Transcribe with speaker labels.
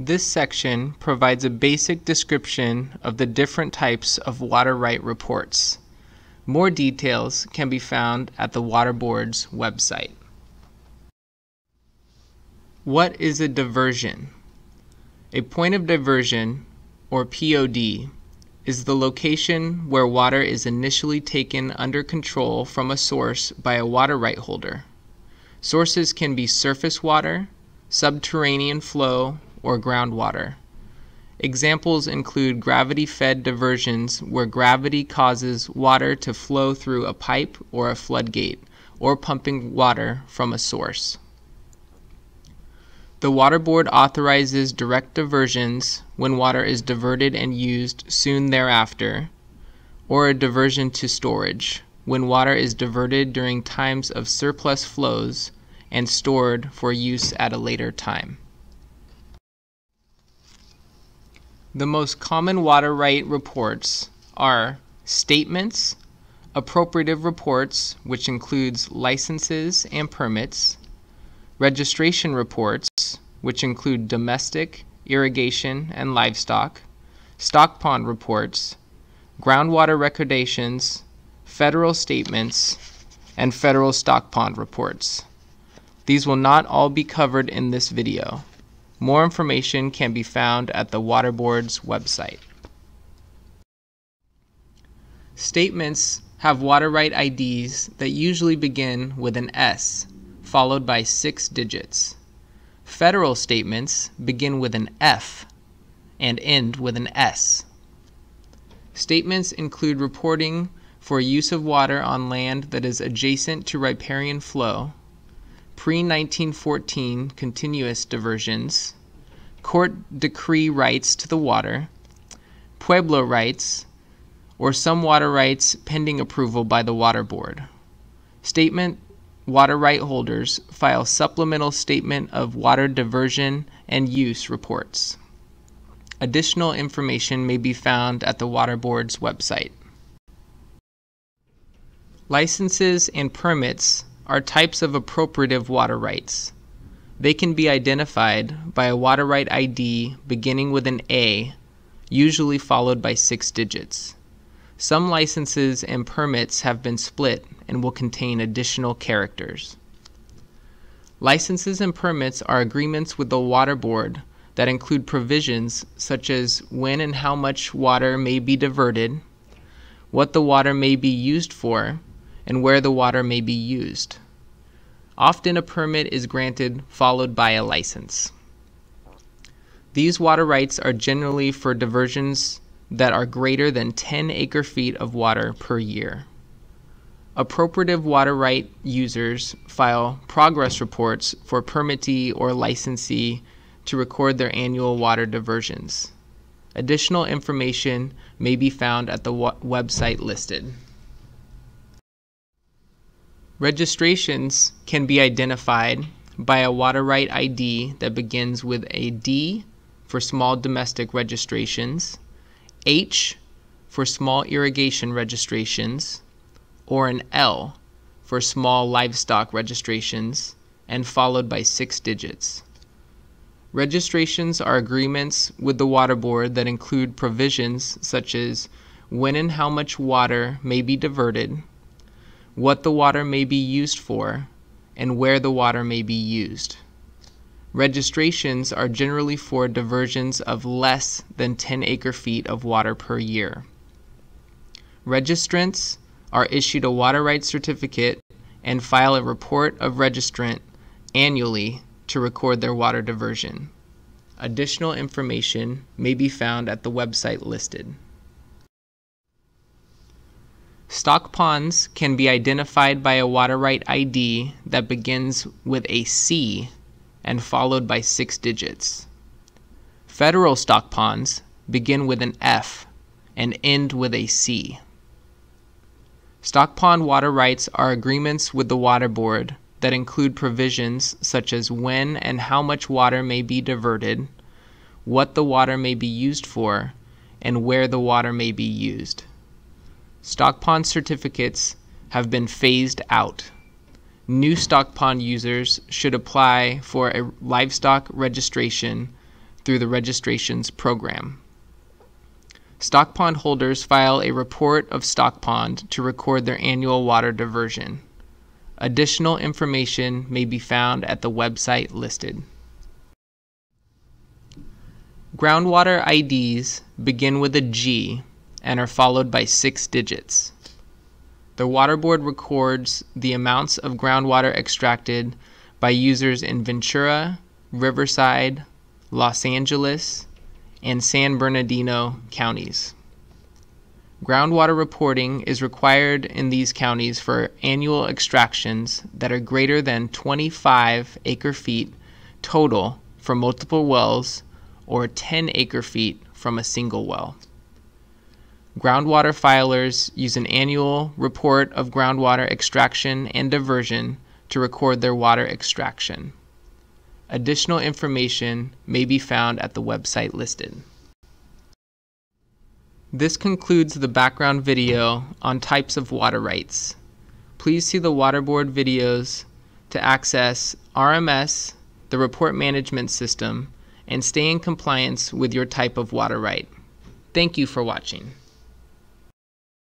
Speaker 1: This section provides a basic description of the different types of water right reports. More details can be found at the Water Board's website. What is a diversion? A point of diversion, or POD, is the location where water is initially taken under control from a source by a water right holder. Sources can be surface water, subterranean flow, or groundwater. Examples include gravity fed diversions where gravity causes water to flow through a pipe or a floodgate, or pumping water from a source. The Water Board authorizes direct diversions when water is diverted and used soon thereafter, or a diversion to storage when water is diverted during times of surplus flows and stored for use at a later time. The most common water right reports are statements, appropriative reports, which includes licenses and permits, registration reports, which include domestic, irrigation, and livestock, stock pond reports, groundwater recordations, federal statements, and federal stock pond reports. These will not all be covered in this video. More information can be found at the Water Board's website. Statements have water right IDs that usually begin with an S followed by six digits. Federal statements begin with an F and end with an S. Statements include reporting for use of water on land that is adjacent to riparian flow, pre 1914 continuous diversions, court decree rights to the water, pueblo rights, or some water rights pending approval by the Water Board. Statement water right holders file supplemental statement of water diversion and use reports. Additional information may be found at the Water Board's website. Licenses and permits are types of appropriative water rights. They can be identified by a water right ID beginning with an A, usually followed by six digits. Some licenses and permits have been split and will contain additional characters. Licenses and permits are agreements with the Water Board that include provisions such as when and how much water may be diverted, what the water may be used for, and where the water may be used. Often a permit is granted followed by a license. These water rights are generally for diversions that are greater than 10 acre feet of water per year. Appropriative water right users file progress reports for permittee or licensee to record their annual water diversions. Additional information may be found at the website listed. Registrations can be identified by a water right ID that begins with a D for small domestic registrations, H for small irrigation registrations, or an L for small livestock registrations, and followed by six digits. Registrations are agreements with the Water Board that include provisions such as when and how much water may be diverted, what the water may be used for, and where the water may be used. Registrations are generally for diversions of less than 10 acre feet of water per year. Registrants are issued a water rights certificate and file a report of registrant annually to record their water diversion. Additional information may be found at the website listed. Stock ponds can be identified by a water right ID that begins with a C and followed by six digits. Federal stock ponds begin with an F and end with a C. Stock pond water rights are agreements with the Water Board that include provisions such as when and how much water may be diverted, what the water may be used for, and where the water may be used. Stock pond certificates have been phased out new stock pond users should apply for a livestock registration through the registrations program. Stock pond holders file a report of stock pond to record their annual water diversion. Additional information may be found at the website listed. Groundwater IDs begin with a G and are followed by six digits. The Water Board records the amounts of groundwater extracted by users in Ventura, Riverside, Los Angeles, and San Bernardino counties. Groundwater reporting is required in these counties for annual extractions that are greater than 25 acre feet total from multiple wells or 10 acre feet from a single well. Groundwater filers use an annual report of groundwater extraction and diversion to record their water extraction. Additional information may be found at the website listed. This concludes the background video on types of water rights. Please see the Water Board videos to access RMS, the report management system, and stay in compliance with your type of water right. Thank you for watching.